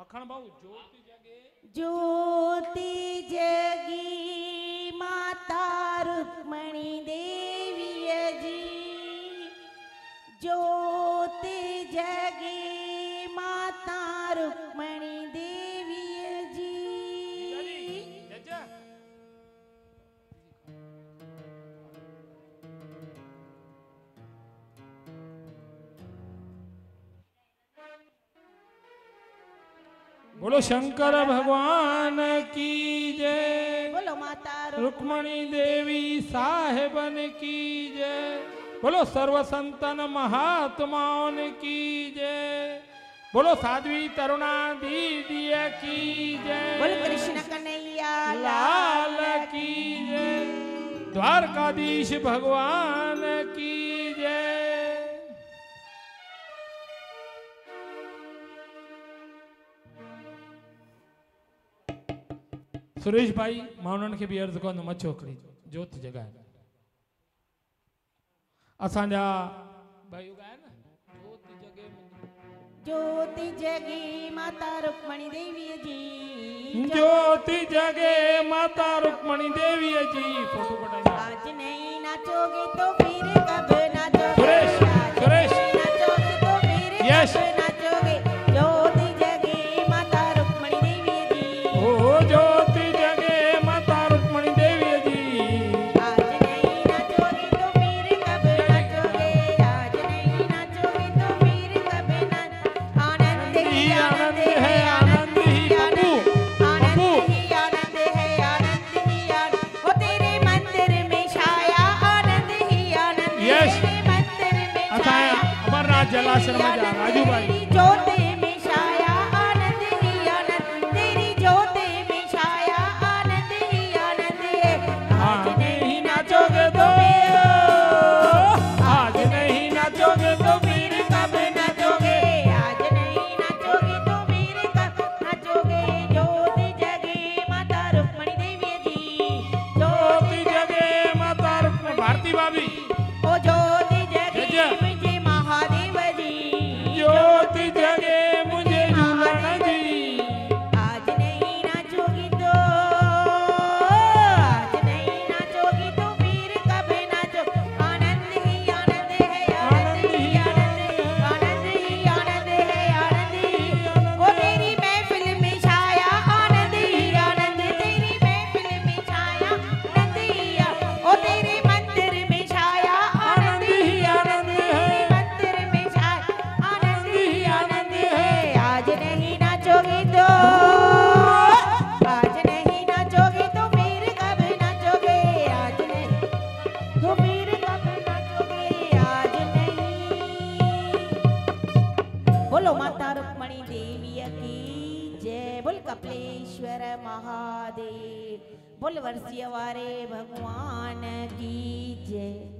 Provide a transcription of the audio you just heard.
મખણ બહુ જ્યોતિ જગે જ્યોતિ જગી માતા રુક્મણી દેવીયજી જ્યોતિ જગી बोलो शंकर भगवान की जय। बोलो माता रुक्मणी देवी साहेबन की जय। बोलो सर्व संतन महात्माओं की जय। बोलो साध्वी तरुणा दीदी की जय। बोलो कृष्ण कन्हैया लाल की जय। द्वारकाधीश भगवान सुरेश भाई माँ उन्हनि खे बि अर्ज़ु कंदुमि अचो जोत जॻह असांजा ज्योति जगे माता रुक्मणी देवीअ जी। ज्योति जगे माता रुक्मणी देवीअ जी। फ़ोटो आज नहीं नाचोगे तो जलाश्रम आजू बाजू बोलो माता रुक्मणी देवी की जय बोल कपलेश्वर महादेव बोल वर्षीय वारे भगवान की जय